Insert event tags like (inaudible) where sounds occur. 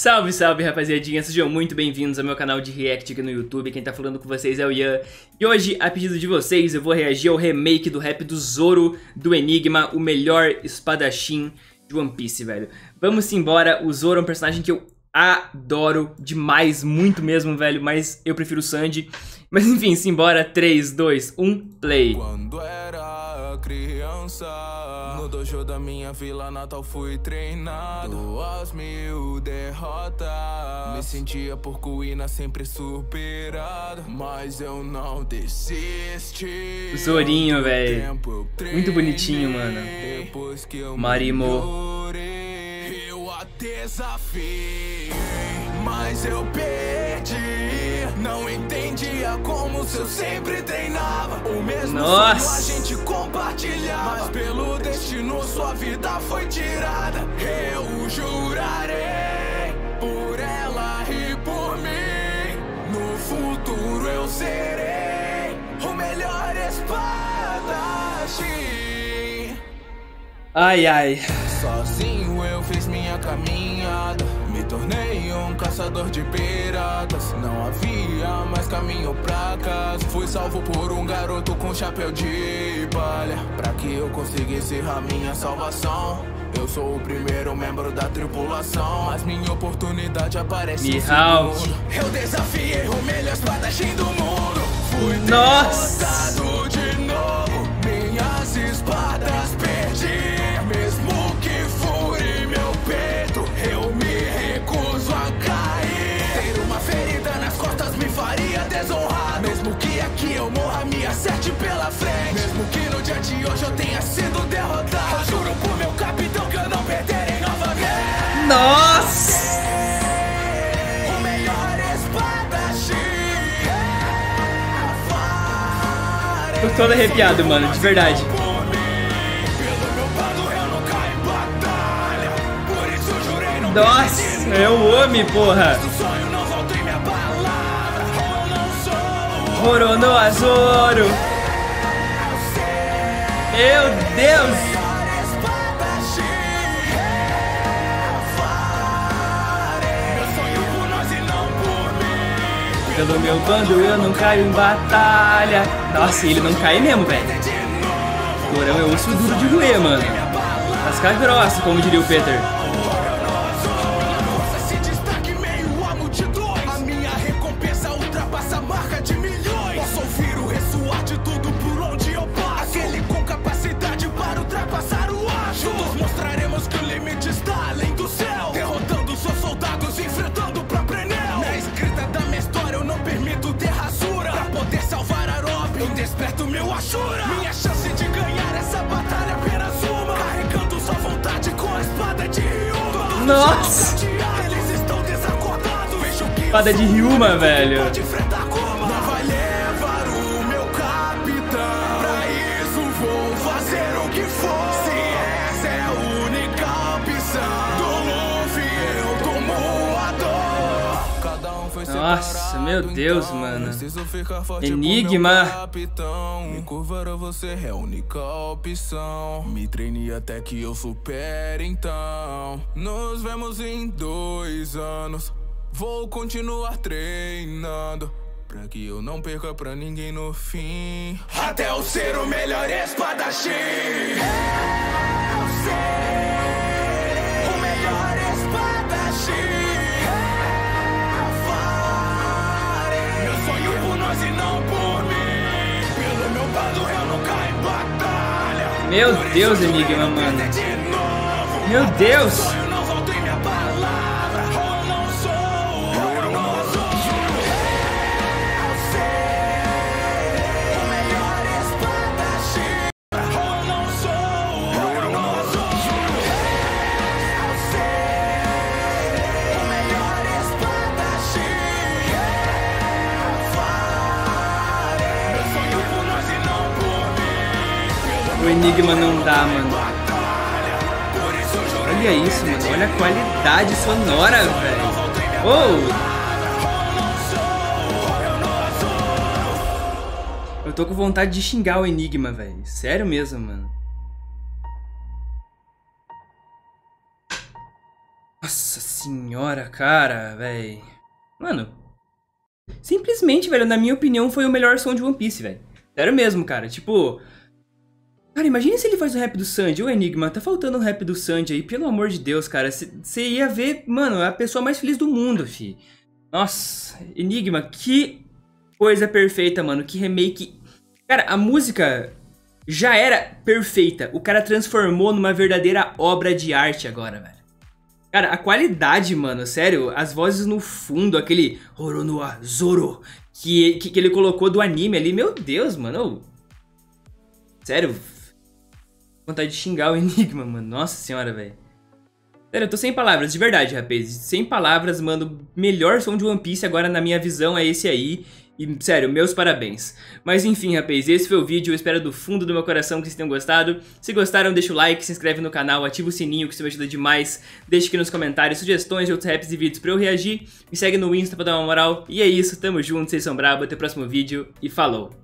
Salve, salve rapaziadinha, sejam muito bem-vindos ao meu canal de React aqui no YouTube, quem tá falando com vocês é o Ian. E hoje, a pedido de vocês, eu vou reagir ao remake do rap do Zoro, do Enigma, o melhor espadachim de One Piece, velho. Vamos embora, o Zoro é um personagem que eu adoro demais, muito mesmo, velho, mas eu prefiro o Sanji Mas enfim, simbora, 3, 2, 1, play. Quando era criança. No dojo da minha vila natal fui treinado. Duas mil derrotas. Me sentia porco-ina sempre superado. Mas eu não desisti. Zorinho, velho. Muito bonitinho, mano. Depois que eu Marimo Eu a desafiei. Mas eu perdi. Não entendia como se eu sempre treinava. O mesmo Nossa. a gente compartilhava. Mas pelo destino sua vida foi tirada. Eu jurarei por ela e por mim. No futuro eu serei o melhor espadachim. Ai, ai. Sozinho eu fiz minha caminhada tornei um caçador de piratas. Não havia mais caminho pra casa. Fui salvo por um garoto com chapéu de palha. Pra que eu conseguisse a minha salvação? Eu sou o primeiro membro da tripulação. Mas minha oportunidade aparece Mihawk. segundo. Eu desafiei o melhor espadachim do mundo. Fui Nossa. derrotado de novo Eu juro por meu capitão que eu não perderei novamente Nossa! O melhor espadachim Tô todo arrepiado, mano, de verdade. Nossa, é o homem, porra! Do sonho por mim. Pelo meu bando eu não caio em batalha. Nossa, ele não cai mesmo, velho. Porão é osso duro de roer, mano. Casca grossa, como diria o Peter. Nossa! Espada de Ryuma, velho. Nossa, meu Deus, então mano. Ficar forte Enigma. Me curvar a você é a única opção. Me treine até que eu supere então. Nos vemos em dois anos. Vou continuar treinando. Pra que eu não perca pra ninguém no fim. Até eu ser o melhor espadachim. Eu ser o melhor espadachim. Meu Deus, Enigma, mano. Meu Deus! O Enigma não dá, mano. Olha isso, mano. Olha a qualidade sonora, velho. Oh! Eu tô com vontade de xingar o Enigma, velho. Sério mesmo, mano. Nossa senhora, cara, velho. Mano, simplesmente, velho, na minha opinião, foi o melhor som de One Piece, velho. Sério mesmo, cara. Tipo, Cara, imagine se ele faz o rap do Sanji. O Enigma, tá faltando o rap do Sanji aí, pelo amor de Deus, cara. Você ia ver, mano, a pessoa mais feliz do mundo, fi. Nossa, Enigma, que coisa perfeita, mano. Que remake. Cara, a música já era perfeita. O cara transformou numa verdadeira obra de arte agora, velho. Cara, a qualidade, mano, sério, as vozes no fundo, aquele Horonua Zoro que, que, que ele colocou do anime ali, meu Deus, mano. Sério, vontade de xingar o (laughs) Enigma, mano. Nossa senhora, velho. Sério, eu tô sem palavras, de verdade, rapaz. Sem palavras, mano. Melhor som de One Piece agora, na minha visão, é esse aí. E, sério, meus parabéns. Mas enfim, rapaz, esse foi o vídeo. Eu espero do fundo do meu coração que vocês tenham gostado. Se gostaram, deixa o like, se inscreve no canal, ativa o sininho, que isso me ajuda demais. Deixa aqui nos comentários sugestões de outros raps e vídeos pra eu reagir. Me segue no Insta pra dar uma moral. E é isso, tamo junto, vocês são brabo. Até o próximo vídeo e falou!